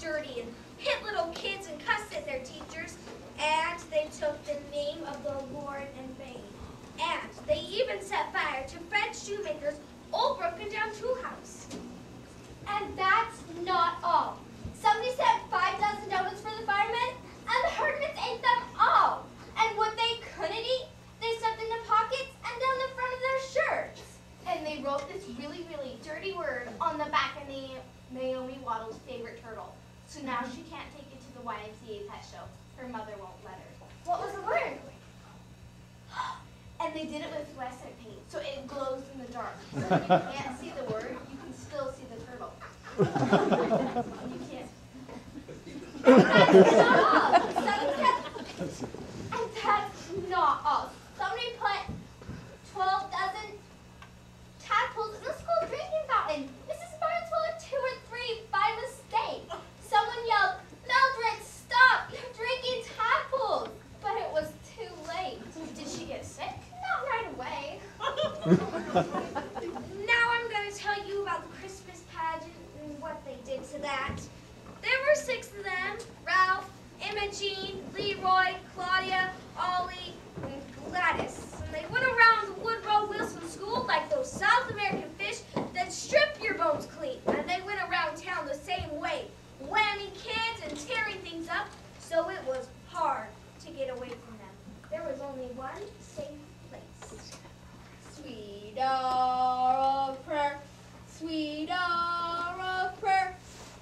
dirty and hit little kids and cussed at their teachers, and they took the name of the Lord in vain. And they even set fire to Fred Shoemaker's old broken down tool house. And that's not all. Somebody sent 5,000 donuts for the firemen, and the Herdmans ate them all. And what they couldn't eat, they stuffed in the pockets and down the front of their shirts. And they wrote this really, really dirty word on the back of the Naomi Waddle's favorite turtle. So now she can't take it to the YMCA pet show. Her mother won't let her. What was the word? And they did it with fluorescent paint, so it glows in the dark. So if you can't see the word, you can still see the turtle. you can't. That's that's not all. Somebody put 12 dozen tadpoles in the school drinking fountain. Mrs. Barnes swallowed two or three by mistake. Someone yelled, Mildred, stop! You're drinking tadpoles! But it was too late. Did she get sick? Not right away. Now I'm going to tell you about the Christmas pageant and what they did to that. There were six of them, Ralph, Imogene, Leroy, Claudia, Ollie, and Gladys. And they went around the Woodrow Wilson School like those South American fish that strip your bones clean. And they went around town the same way, whamming kids and tearing things up, so it was hard to get away from them. There was only one safe place. Sweet hour of prayer, sweet hour of prayer,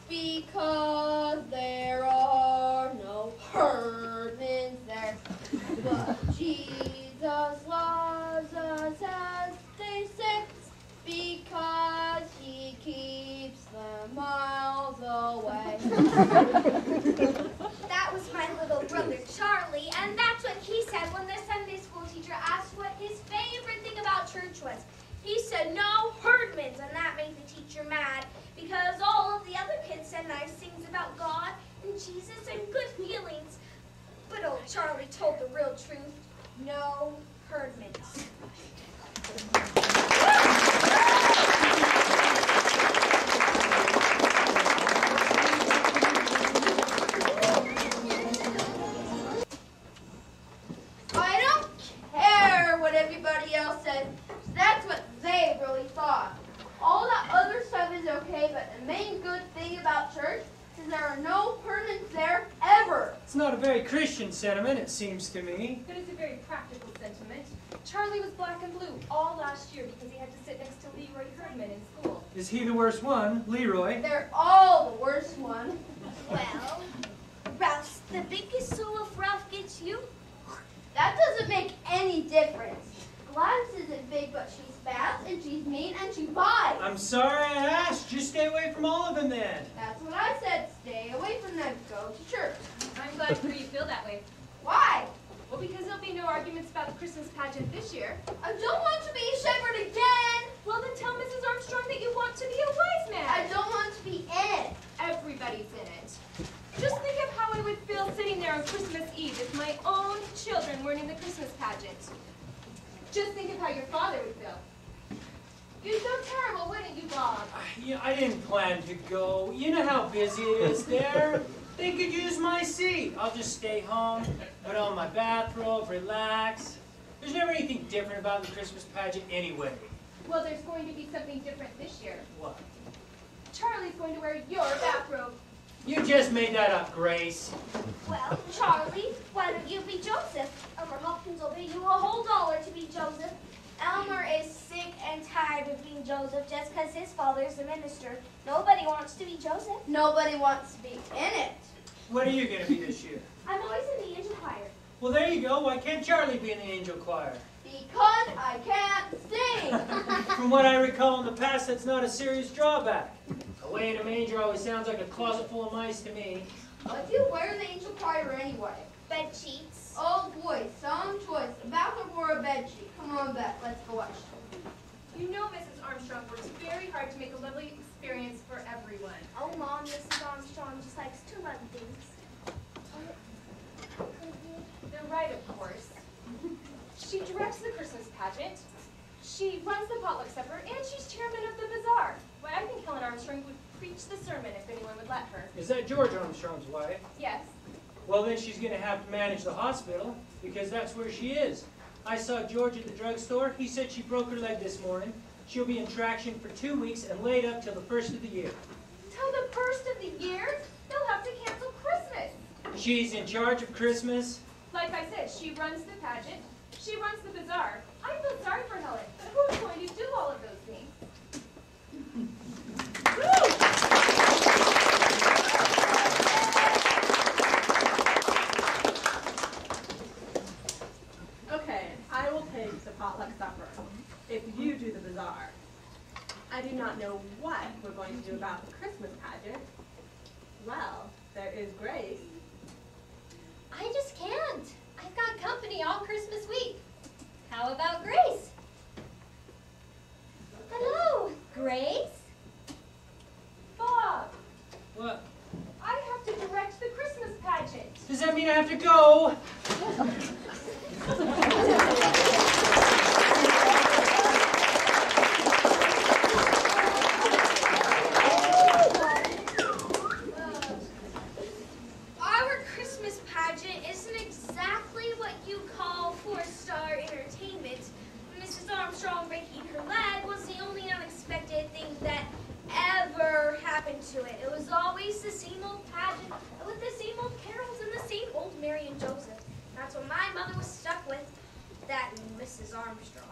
because there are no Herdmans there. But Jesus That was my little brother Charlie, and that's what he said when the Sunday school teacher asked what his favorite thing about church was. He said no herdmans, and that made the teacher mad because all of the other kids said nice things about God and Jesus and good feelings. But old Charlie told the real truth no herdmans. I don't care what everybody else says. That's what they really thought. All that other stuff is okay, but the main good thing about church is there are no permanents there ever. It's not a very Christian sentiment, it seems to me. But it's a very practical sentiment. Charlie was black and blue all last year because he had to sit next to Leroy Herdman in school. Is he the worst one? Leroy? They're all the worst one. Well, Ralph, the biggest soul of Ralph gets you. That doesn't make any difference. Gladys isn't big, but she's fast and she's mean and she lies. I'm sorry I asked. Just stay away from all of them then. That's what I said. Stay away from them. Go to church. I'm glad to hear you feel that way. Why? Well, because there'll be no arguments about the Christmas pageant this year. I don't want to be a shepherd again. Well, then tell Mrs. Armstrong that you want to be a wise man. I don't want to be in it. Everybody's in it. Just think of how I would feel sitting there on Christmas Eve if my own children weren't in the Christmas pageant. Just think of how your father would feel. You'd feel terrible, wouldn't you, Bob? Ah, yeah, I didn't plan to go. You know how busy it is there. They could use my seat. I'll just stay home, put on my bathrobe, relax. There's never anything different about the Christmas pageant anyway. Well, there's going to be something different this year. What? Charlie's going to wear your bathrobe. You just made that up, Grace. Well, Charlie, why don't you be Joseph? Elmer Hopkins will pay you a whole dollar to be Joseph. Elmer is sick and tired of being Joseph just because his father's a minister. Nobody wants to be Joseph. Nobody wants to be in it. What are you going to be this year? I'm always in the angel choir. Well, there you go. Why can't Charlie be in the angel choir? Because I can't sing. From what I recall in the past, that's not a serious drawback. Away in a manger always sounds like a closet full of mice to me. what do you wear in the angel choir anyway? Bed sheets. Oh boy, some choice. A bathrobe or a bed sheet. Come on, Beth, let's go watch. You know Mrs. Armstrong works very hard to make a lovely experience for everyone. Oh, Mom, Mrs. Armstrong just likes to run things. They're right, of course. She directs the Christmas pageant. She runs the potluck supper, and she's chairman of the bazaar. Why, I think Helen Armstrong would preach the sermon if anyone would let her. Is that George Armstrong's wife? Yes. Well, then she's going to have to manage the hospital because that's where she is. I saw George at the drugstore. He said she broke her leg this morning. She'll be in traction for two weeks and laid up till the first of the year. Till the first of the year, they'll have to cancel Christmas. She's in charge of Christmas. Like I said, she runs the pageant, she runs the bazaar. I feel sorry for Helen, but who's going to do all of those things? Okay, I will take the potluck supper if you do the bazaar. I do not know what we're going to do about the Christmas pageant. Well, there is Grace. I just can't. I've got company all Christmas week. How about Grace? Hello, Grace? Bob, What? I have to direct the Christmas pageant. Does that mean I have to go? Our Christmas pageant isn't exactly what you call four-star entertainment. Mrs. Armstrong breaking her leg was the only unexpected thing that ever happened to it. It was always the same old pageant with the same old carols and the same old Mary and Joseph. My mother was stuck with. That Mrs. Armstrong.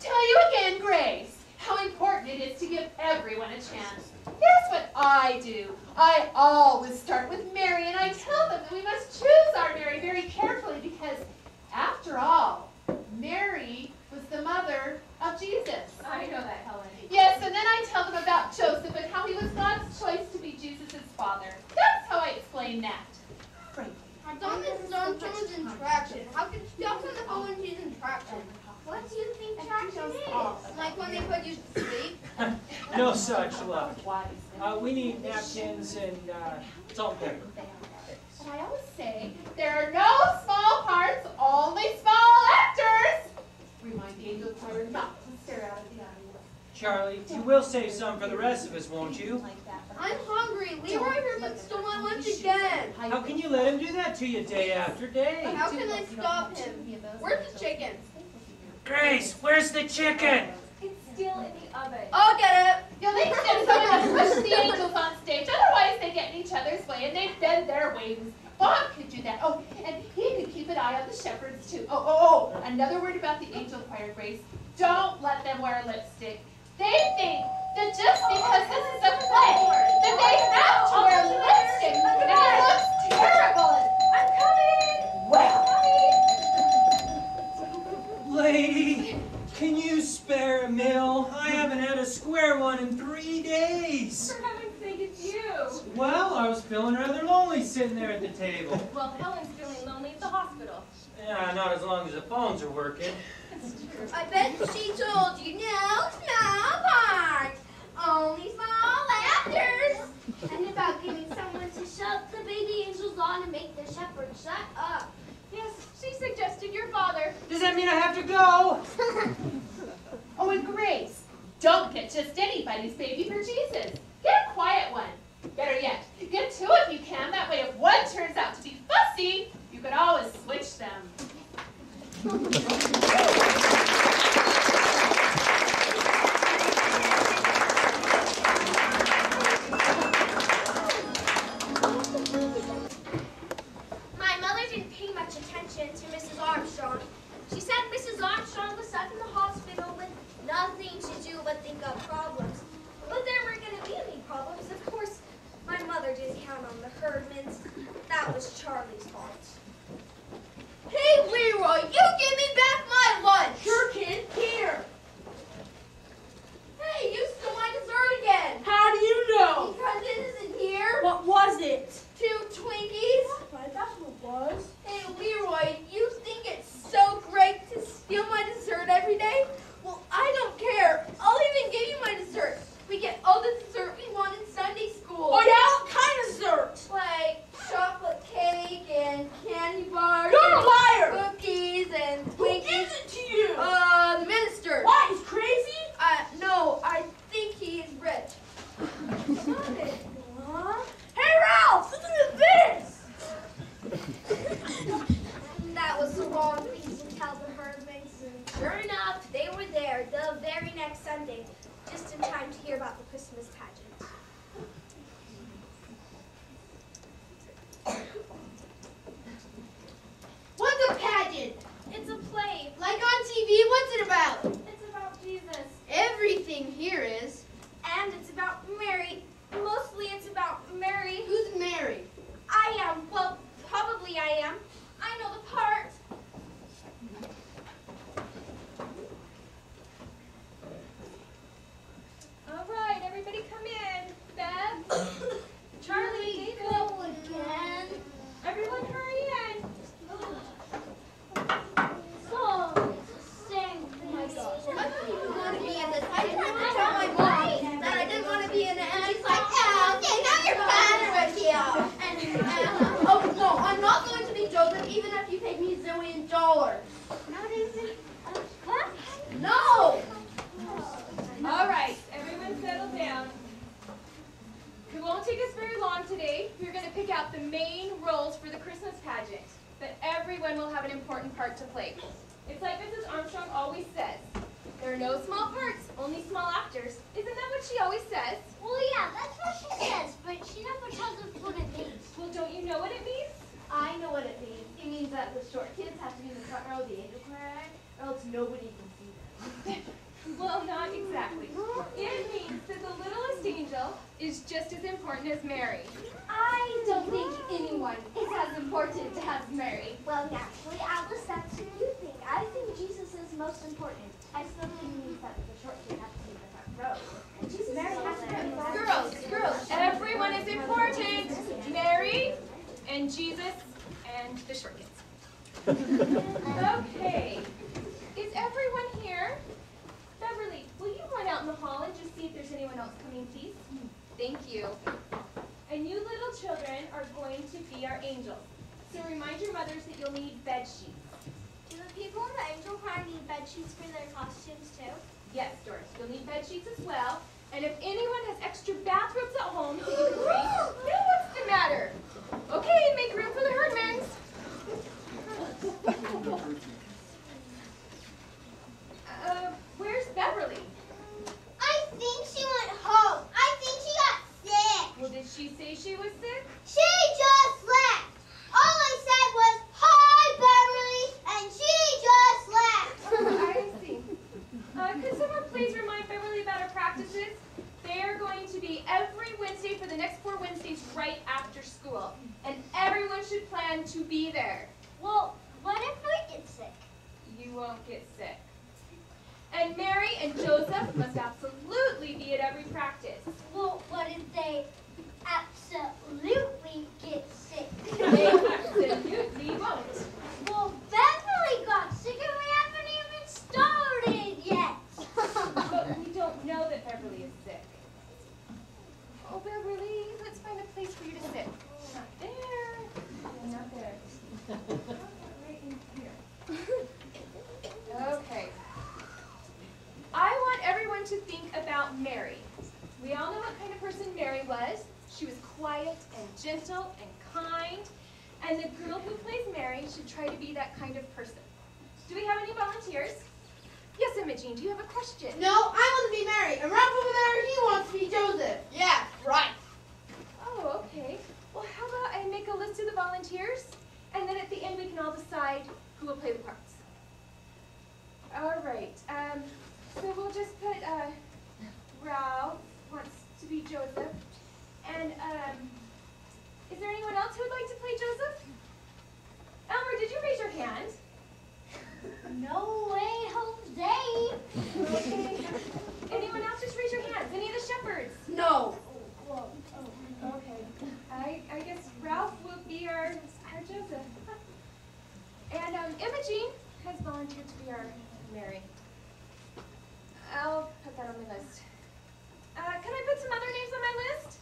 Tell you again, Grace, how important it is to give everyone a chance. Here's what I do. I always start with Mary, and I tell them that we must choose our Mary very carefully because, after all, Mary was the mother of Jesus. I know that, Helen. Yes, and then I tell them about Joseph and how he was God's choice to be Jesus' father. That's how I explain that. Frankly. I thought Mrs. Armstrong was in traction. How could she talk on the phone when she's in traction? What do you think traction is? Like when they put you to sleep? No such luck. Uh, we need napkins and uh, salt and pepper. And I always say, there are no small parts, only small actors. Remind the angel choir not to stare out of the audience. Charlie, you will save some for the rest of us, won't you? I'm hungry. Leroy Herdman stole my lunch again. How can you let him do that to you day after day? How can I stop him? Where's the chicken? Grace, where's the chicken? It's still in the oven. I'll get it. You'll need to get someone to push the angels on stage, otherwise they get in each other's way and they bend their wings. Bob could do that. Oh, and he could keep an eye on the shepherds too. Oh, oh, oh, another word about the angel choir, Grace. Don't let them wear lipstick. They think that just because this is a play, that they have to wear lipstick, and it looks terrible. I'm coming! Well, Lady, can you spare a meal? I haven't had a square one in three days. For heaven's sake, it's you. Well, I was feeling rather lonely sitting there at the table. Well, Helen's feeling lonely at the hospital. Yeah, not as long as the phones are working. I bet she told you no small parts, only small actors. And about giving someone to shut the baby angels on and make the shepherd shut up. Yes, she suggested your father. Does that mean I have to go? oh, and Grace, don't get just anybody's baby for Jesus. Get a quiet one. Better yet, get two if you can. That way, if one turns out to be fussy, you could always switch them. Okay. Is everyone here? Beverly, will you run out in the hall and just see if there's anyone else coming, please? Thank you. And you little children are going to be our angels. So remind your mothers that you'll need bed sheets. Do the people in the angel choir need bed sheets for their costumes too? Yes, Doris, you'll need bed sheets as well. And if anyone has extra bathrobes at home that you can bring, then what's the matter? Okay, make room for the Herdmans. Uh, where's Beverly? I think she went home. I think she got sick. Well, did she say she was sick? She just left. All I said was, hi, Beverly, and she just left. I see. Uh, could someone please remind Beverly about her practices? They are going to be every Wednesday for the next four Wednesdays right after school. And everyone should plan to be there. well, what if we get sick? You won't get sick. And Mary and Joseph must absolutely be at every practice. Well, what if they absolutely get sick? They absolutely won't. well, Beverly got sick and we haven't even started yet. But we don't know that Beverly is sick. Oh, Beverly, let's find a place for you to sit. Not there. and Not there. Right in here. Okay. I want everyone to think about Mary. We all know what kind of person Mary was. She was quiet and gentle and kind. And the girl who plays Mary should try to be that kind of person. Do we have any volunteers? Yes, Imogene, do you have a question? No, I want to be Mary, and Ralph over there, he wants to be Joseph. Yeah, right. Oh, okay. Well, how about I make a list of the volunteers, and then at the end we can all decide who will play the parts. All right. Um, so we'll just put uh, Ralph wants to be Joseph, and um, is there anyone else who would like to play Joseph? Elmer, did you raise your hand? no way, Jose. Okay. anyone else? Just raise your hands. Any of the shepherds? No. Okay. I, I guess Ralph will be our, our Joseph. And um, Imogene has volunteered to be our Mary. I'll put that on my list. Uh, can I put some other names on my list?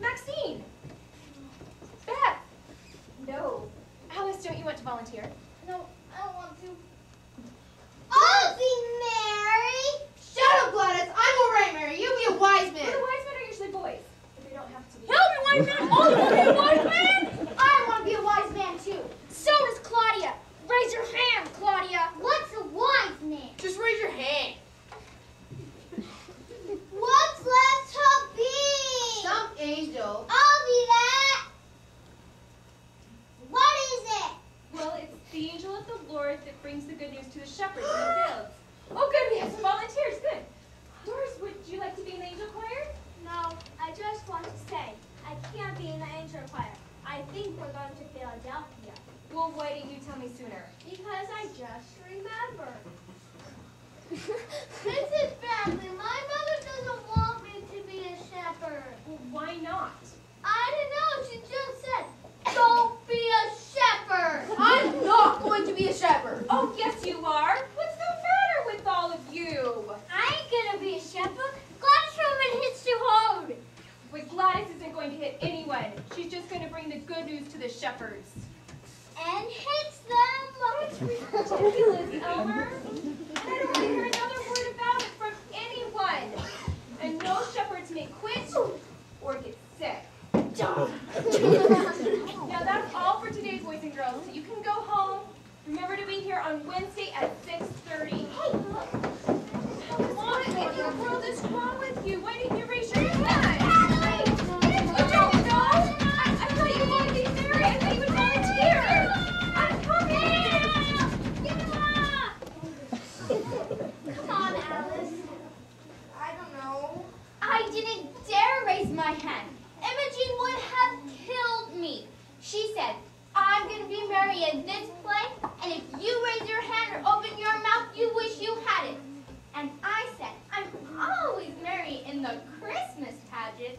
Maxine. Beth. No. Alice, don't you want to volunteer? No, I don't want to. I'll be Mary. Shut up, Gladys. I'm all right, Mary. You be a wise Well, the wise men are usually boys, but they don't have to be. Help me, wise man. Oh, you be a wise man? I want to be a wise man too. So does Claudia. Raise your hand, Claudia. What's a wise man? Just raise your hand. What's left to be? Some angel. I'll be that. What is it? Well, it's the angel of the Lord that brings the good news to the shepherds in the fields. Oh, good, we have some volunteers. Good. Doris, would you like to be in the angel choir? No, I just want to say, I can't be in the angel choir. I think we're going to Philadelphia. Well, why didn't you tell me sooner? Because I just remembered. Mrs. Bradley, my mother doesn't want me to be a shepherd. Well, why not? I don't know, she just said, don't be a shepherd. I'm not going to be a shepherd. Oh, yes, you are. What's the matter with all of you? I ain't gonna be a shepherd. Gladys Herdman hits too hard. But Gladys isn't going to hit anyone. She's just going to bring the good news to the shepherds. And hits them. Ridiculous, Elmer. Hear another word about it from anyone. And no shepherds may quit or get sick. Now that's all for today, boys and girls. You can go home. Remember to be here on Wednesday at 6.30. What in the world is wrong with you? Why didn't you raise your hand? You don't know? I, I thought you wanted to be married. I thought you would volunteer. I'm coming. Come on, Alice. I don't know. I didn't dare raise my hand. Imogene would have killed me. She said, I'm going to be married in this play, and if you raise your hand or open your mouth, you wish you had it. And I said, I'm always married in the Christmas pageant.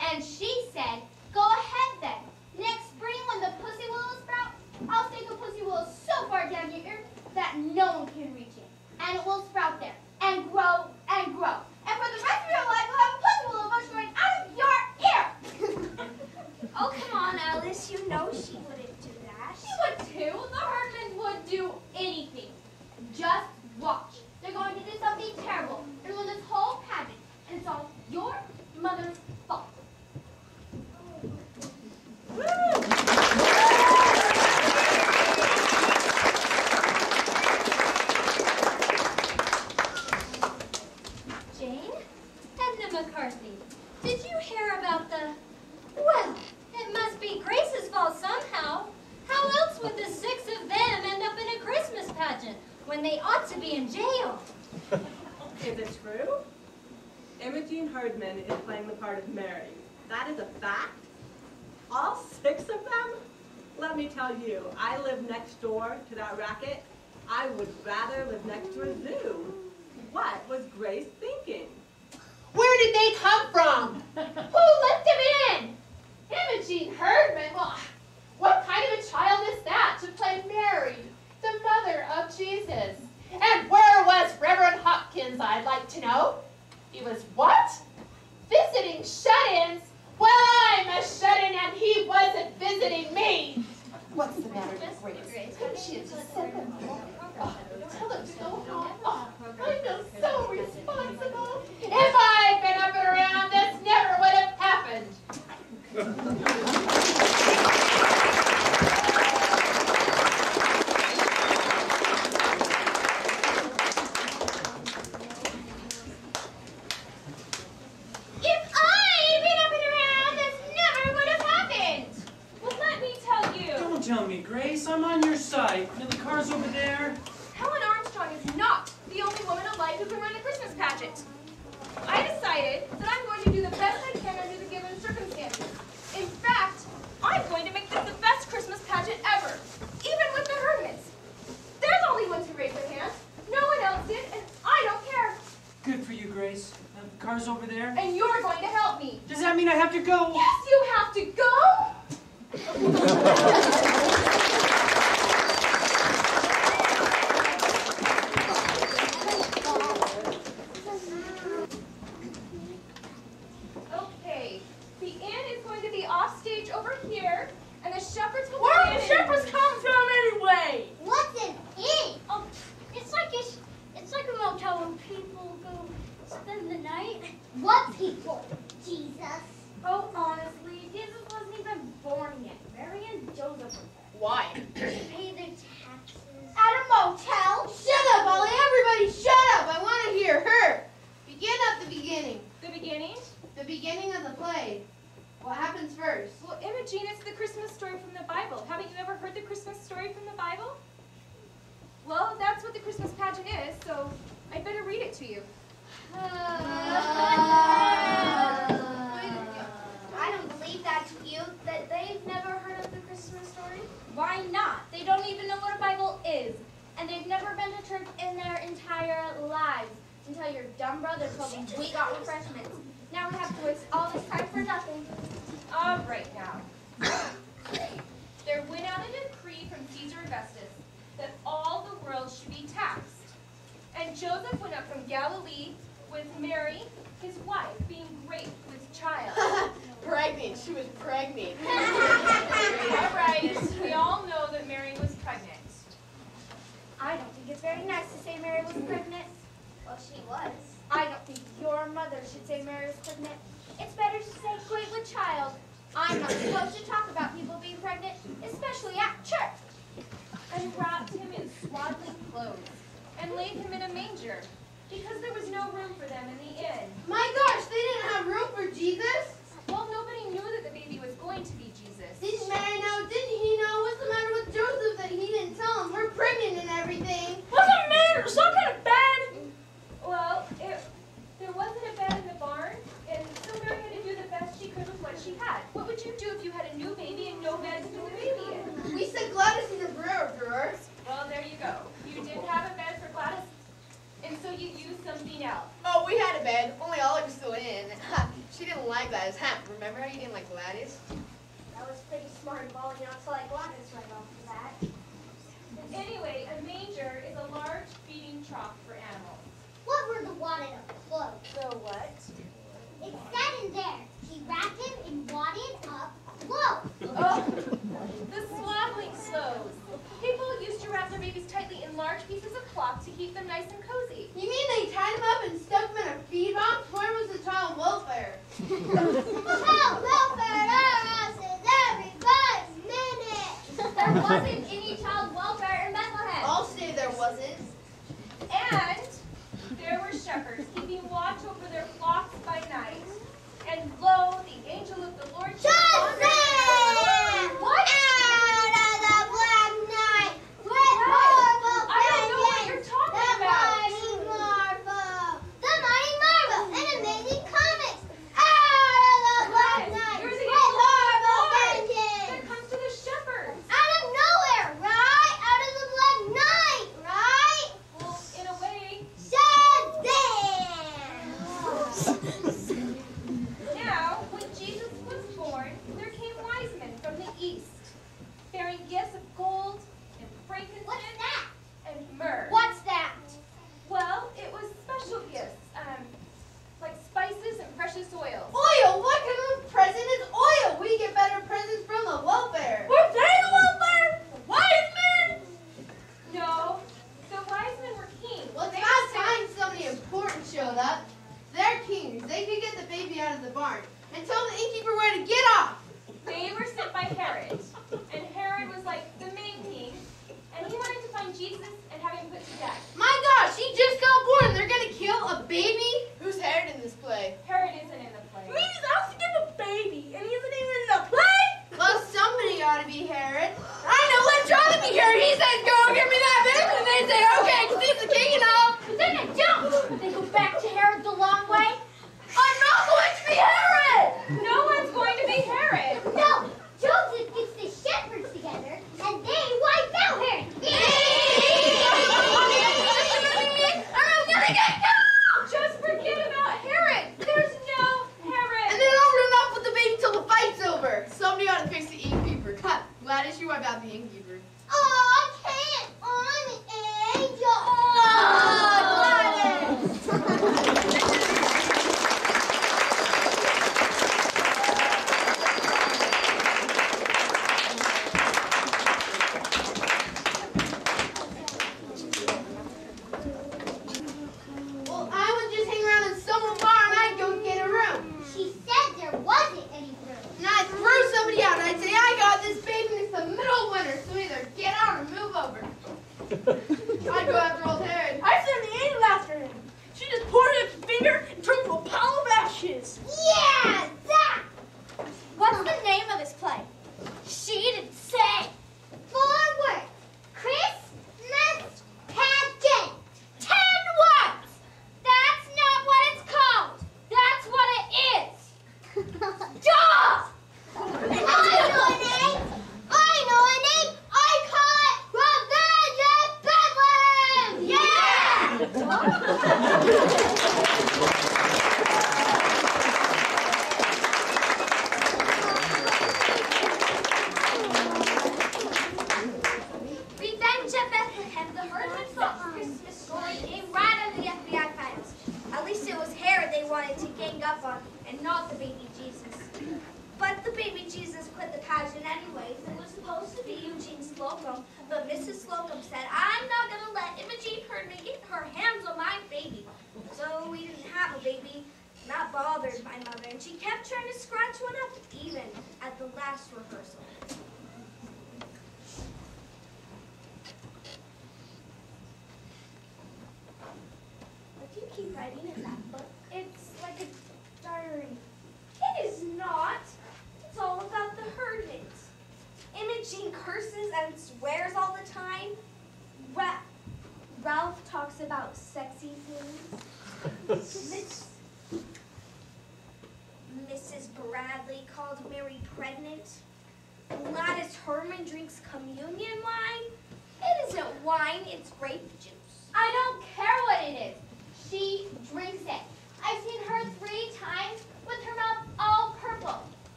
And she said, go ahead then. Next spring when the pussy willows sprout, I'll stick a pussy willow so far down your ear that no one can reach it. And it will sprout there and grow. Why not? They don't even know what a Bible is. And they've never been to church in their entire lives until your dumb brother told them we got refreshments. Now we have to waste all this time for nothing. All right now. there went out a decree from Caesar Augustus that all the world should be taxed. And Joseph went up from Galilee with Mary, his wife, being great child. pregnant. She was pregnant. all right, we all know that Mary was pregnant. I don't think it's very nice to say Mary was pregnant. Well, she was. I don't think your mother should say Mary was pregnant. It's better to say great with child. I'm not supposed to talk about people being pregnant, especially at church. and wrapped him in swaddling clothes, and laid him in a manger, because there was no room for them in the inn. My gosh, they didn't have room for Jesus. Well, nobody knew that the baby was going to be Jesus. Didn't Mary know? Didn't he know? What's the matter with Joseph that he didn't tell him? We're pregnant and everything. What's a man or some kind of bed? Well, it, there wasn't a bed in the barn, and so Mary had to do the best she could with what she had. What would you do if you had a new baby and no bed to put the baby in? We said Gladys in the brewer drawer. Well, there you go. You didn't have a bed for Gladys, and so you used something else. Oh, we had a bed. Only Ollie was still in. she didn't like Gladys. Huh? Remember how you didn't like Gladys? That was pretty smart of balling out to like Gladys right off the bat. Anyway, a manger is a large feeding trough for animals. What were the wadded up clothes? So what? It said in there, she wrapped him in wadded up clothes. Oh, the swaddling clothes. People used to wrap their babies tightly in large pieces of cloth to keep them nice and Thank you.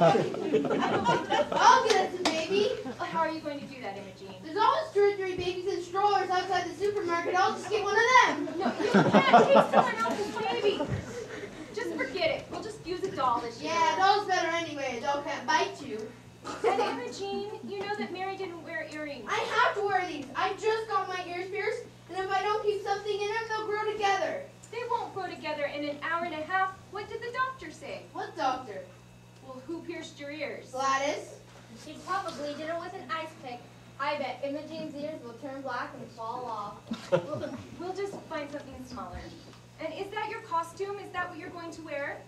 I'll get us a baby. How are you going to do that, Imogene? There's always two or three babies in strollers outside the supermarket. I'll just get one of them. No, you can't take someone else's baby. Just forget it. We'll just use a doll this year. Yeah, doll's better anyway. A doll can't bite you. And Imogene, you know that Mary didn't wear earrings. I have to wear these. I just got my ears pierced, and if I don't keep something in them, they'll grow together. They won't grow together in an hour and a half. What did the doctor say? What doctor? Well, who pierced your ears? Gladys? She probably did it with an ice pick. I bet Imogene's ears will turn black and fall off. We'll, we'll just find something smaller. And is that your costume? Is that what you're going to wear?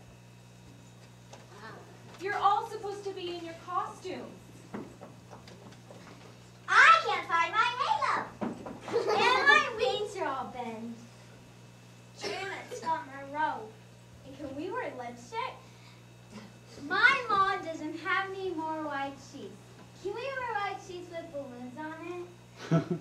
You're all supposed to be in your costumes. I can't find my halo. and my wings are all bent. Janet's got my robe. And can we wear lipstick? My mom doesn't have any more white sheets. Can we wear white sheets with balloons on it?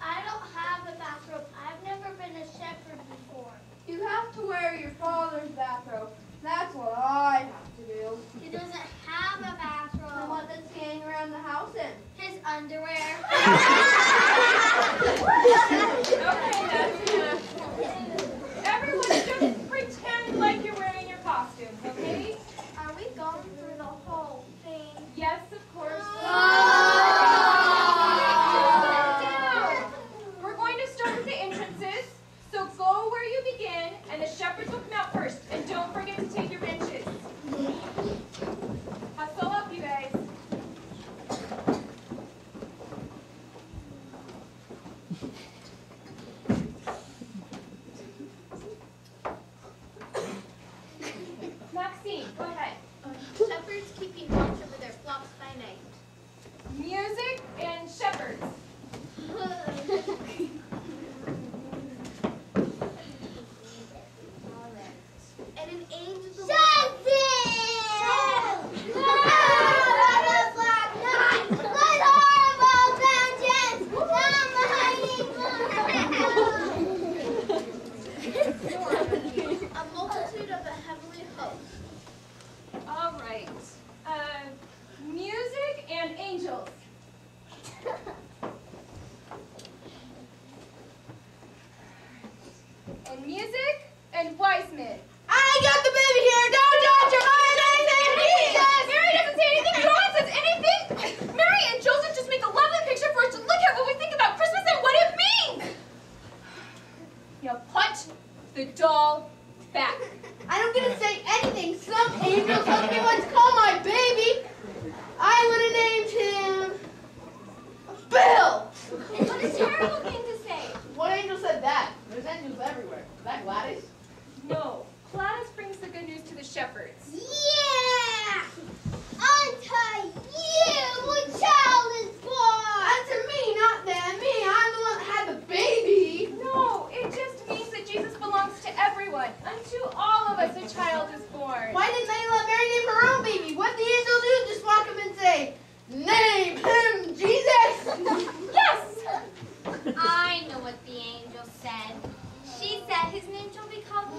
I don't have a bathrobe. I've never been a shepherd before. You have to wear your father's bathrobe. That's what I have to do. He doesn't have a The bathrobe. one that's hanging around the house in. His underwear. Okay, that's enough. Everyone just pretend like you're wearing your costumes, okay? Are we going through the whole thing? Yes, of course.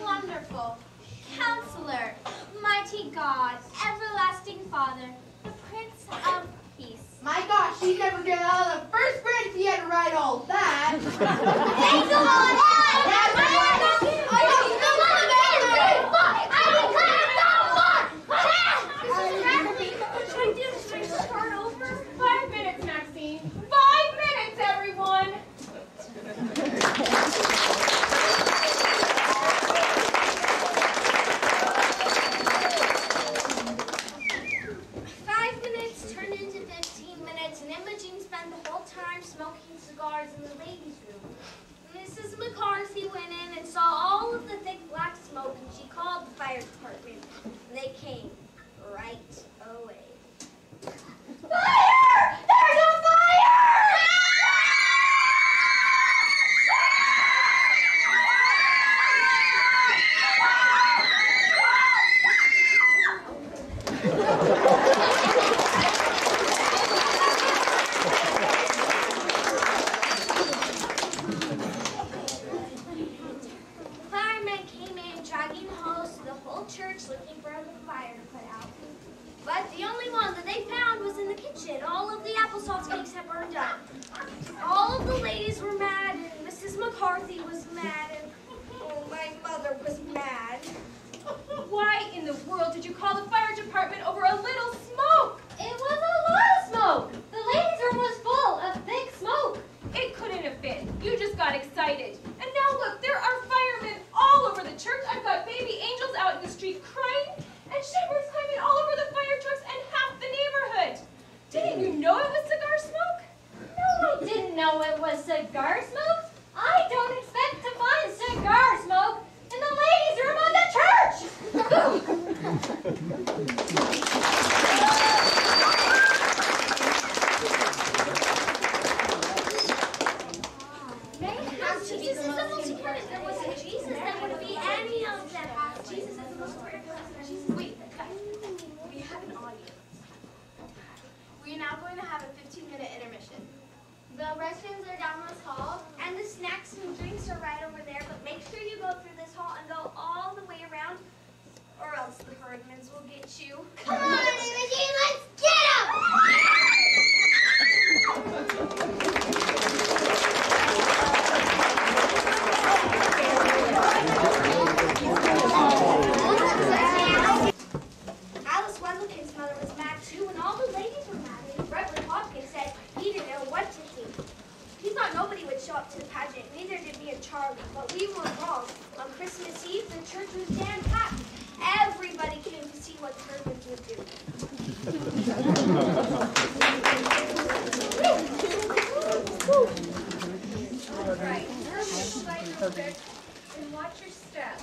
Wonderful, Counselor, Mighty God, Everlasting Father, the Prince of Peace. My gosh, he'd never get out of the first grade if he had to write all that. Thank the Lord! Excited. And now look, there are firemen all over the church. I've got baby angels out in the street crying, and shepherds climbing all over the fire trucks and half the neighborhood. Didn't you know it was cigar smoke? No, I didn't know it was cigar smoke. I don't expect to find cigar smoke in the ladies' room of the church. Now, Jesus is the most important. If there wasn't Jesus, there wouldn't be any of them. Jesus is the most important. Jesus, Wait, we have an audience. We are now going to have a 15-minute intermission. The restrooms are down this hall, and the snacks and drinks are right over there. But make sure you go through this hall and go all the way around, or else the Herdmans will get you. Come on, Imogene, let's get him! Alice Wendleken's mother was mad too, and all the ladies were mad. And Reverend Hopkins said he didn't know what to think. He thought nobody would show up to the pageant, neither did me and Charlie. But we were wrong. On Christmas Eve, the church was jam packed. Everybody came to see what the Herdmans would do. Right. And watch your step.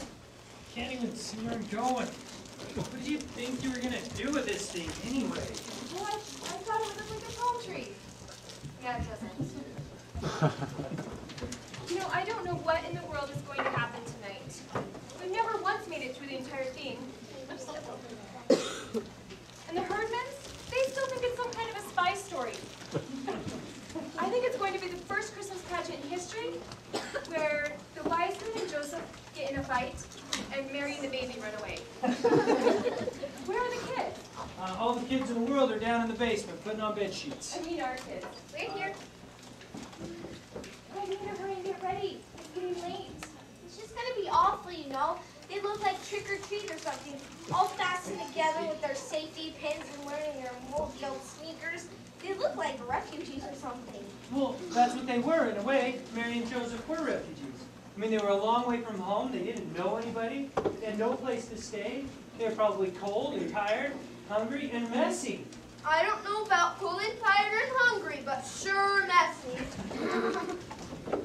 Can't even see where I'm going. What did you think you were gonna do with this thing anyway? What? I thought it would look like a palm tree. Yeah, it doesn't. You know, I don't know what in the world is going to happen tonight. We've never once made it through the entire thing. And the Herdmans, they still think it's some kind of a spy story. I think it's going to be the first Christmas pageant in history where the wise men and Joseph get in a fight and Mary and the baby run away. Where are the kids? Uh, all the kids in the world are down in the basement putting on bed sheets. I mean our kids. Right here. I need to hurry and get ready. It's getting late. It's just gonna be awful, you know. They look like trick or treat or something, all fastened together with their safety pins and wearing their moldy old sneakers. They look like refugees or something. Well, that's what they were in a way. Mary and Joseph were refugees. I mean, they were a long way from home. They didn't know anybody. They had no place to stay. They were probably cold and tired, hungry, and messy. I don't know about cold and tired and hungry, but sure messy. Do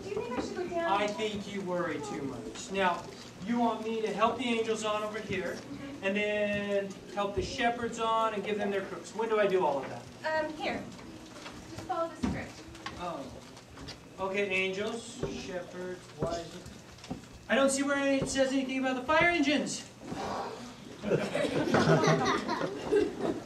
you think I should go down? I think you worry too much. Now, you want me to help the angels on over here, and then help the shepherds on and give them their crooks. When do I do all of that? Um, here. Just follow the script. Oh. Okay, angels, shepherds, wise. I don't see where it says anything about the fire engines.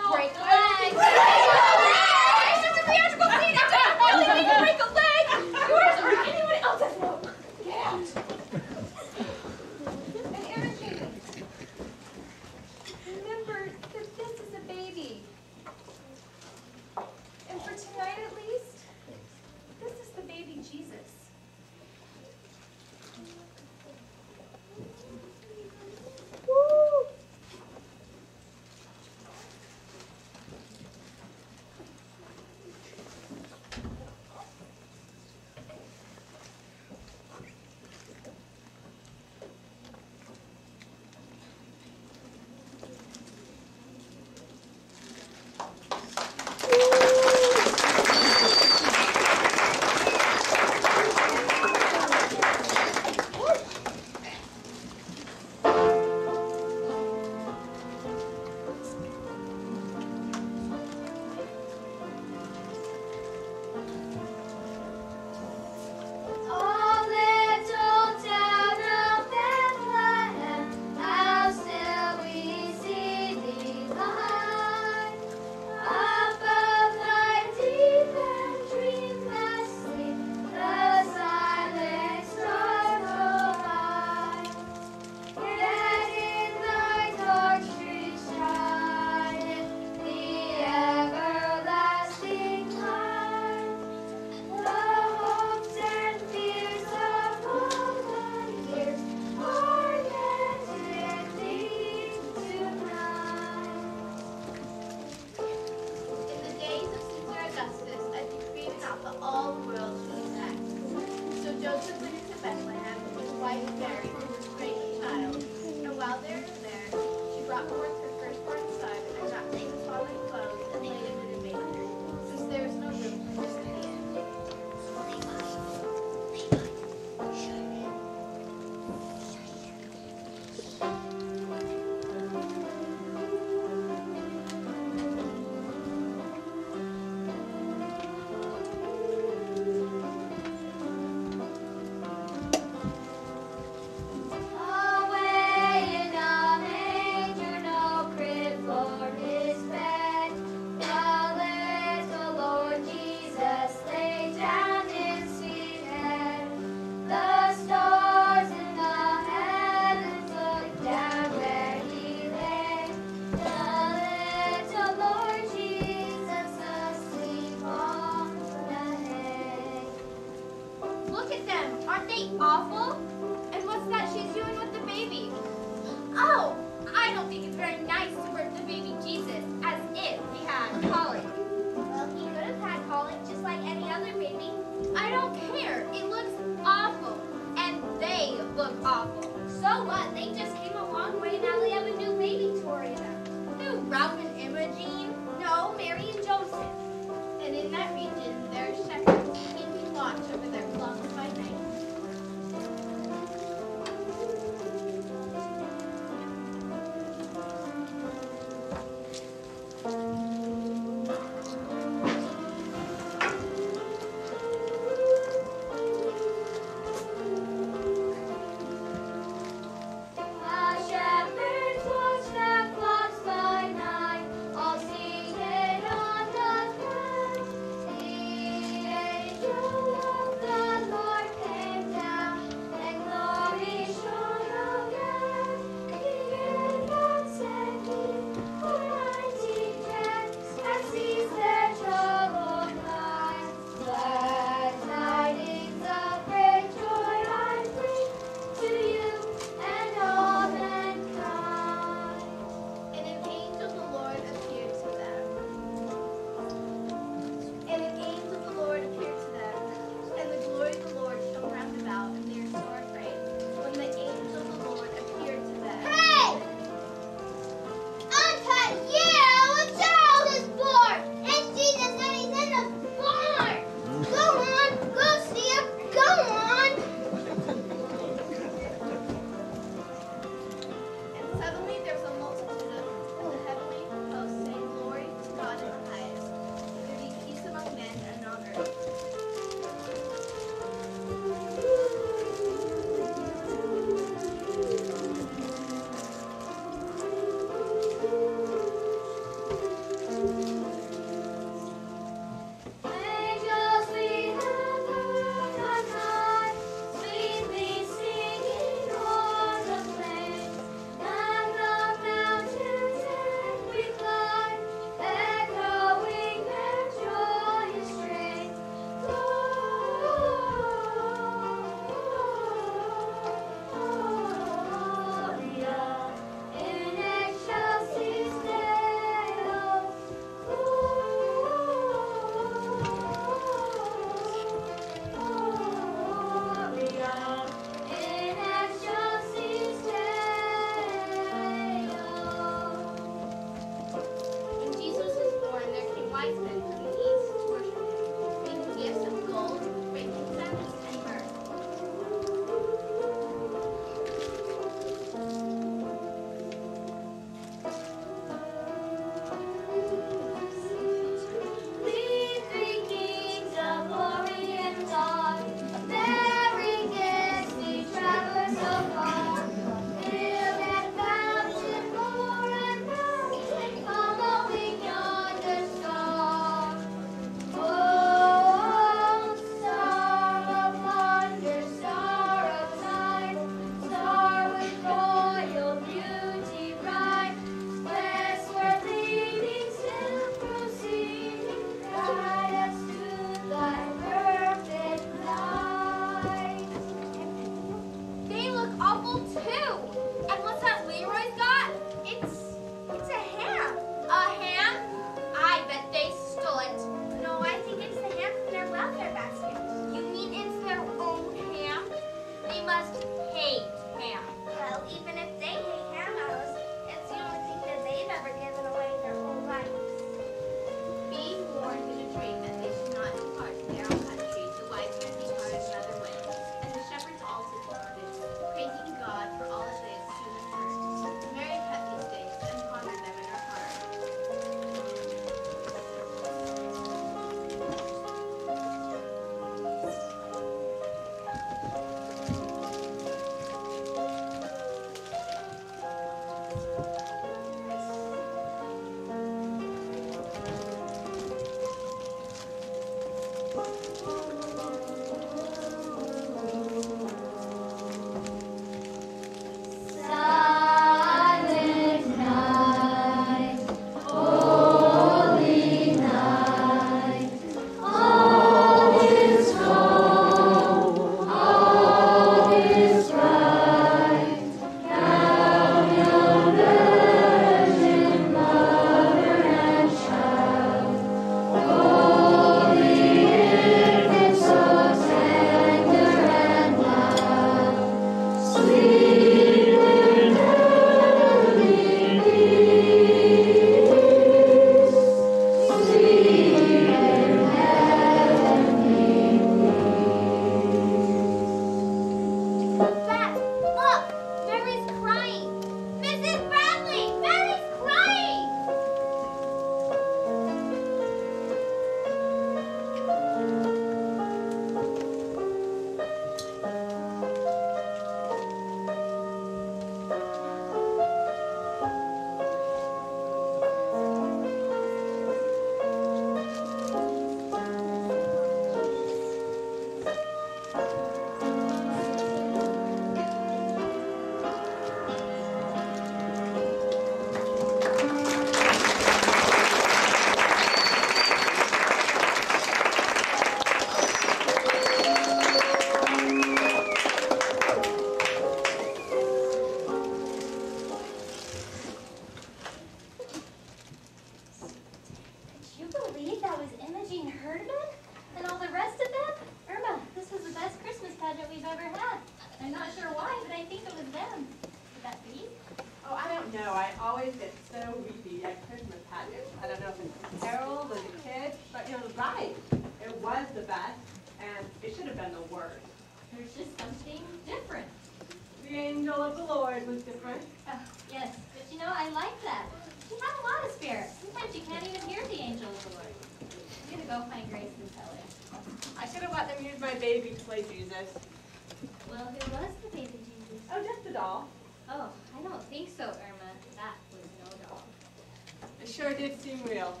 sure did seem real.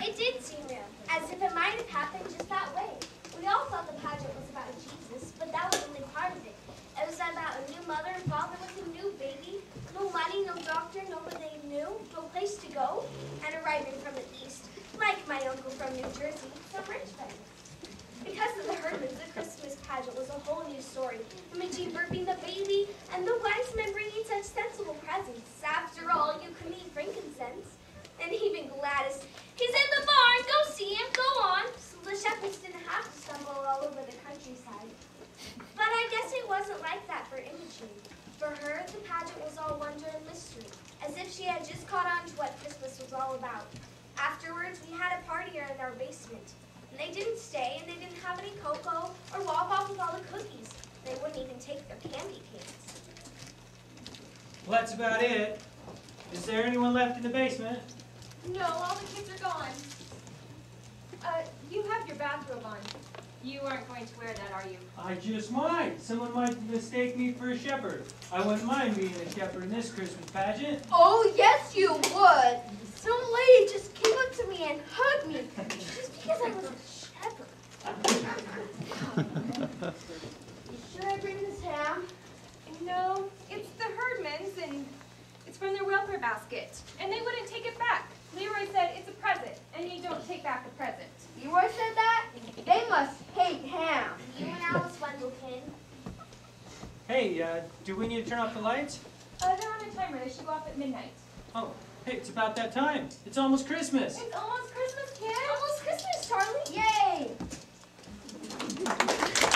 It did seem real, as if it might have happened just that way. We all thought the pageant was about Jesus, but that was only part of it. It was about a new mother and father with a new baby, no money, no doctor, nobody they knew, no place to go, and arriving from the east, like my uncle from New Jersey, some rich family. Because of the Herdmans, the Christmas pageant was a whole new story. Imogen birthing the baby, and the wise men bringing such sensible presents. After all, you could eat frankincense. And even Gladys, he's in the barn, go see him, go on. So the shepherds didn't have to stumble all over the countryside. But I guess it wasn't like that for Imogen. For her, the pageant was all wonder and mystery, as if she had just caught on to what Christmas was all about. Afterwards, we had a party in our basement. And they didn't stay, and they didn't have any cocoa or walk off with all the cookies. They wouldn't even take their candy canes. Well, that's about it. Is there anyone left in the basement? No, all the kids are gone. Uh, you have your bathrobe on. You aren't going to wear that, are you? I just might. Someone might mistake me for a shepherd. I wouldn't mind being a shepherd in this Christmas pageant. Oh, yes, you would. Some lady just came up to me and hugged me just because I was a shepherd. You sure I bring this ham? No, it's the Herdmans, and it's from their welfare basket. And they wouldn't take it back. Leroy said it's a present, and you don't take back a present. Leroy said that? They must hate him. You and Alice Wendleken. Hey, uh, do we need to turn off the lights? Uh, they're on a timer. They should go off at midnight. Oh, hey, it's about that time. It's almost Christmas. It's almost Christmas, kids. Almost Christmas, Charlie. Yay!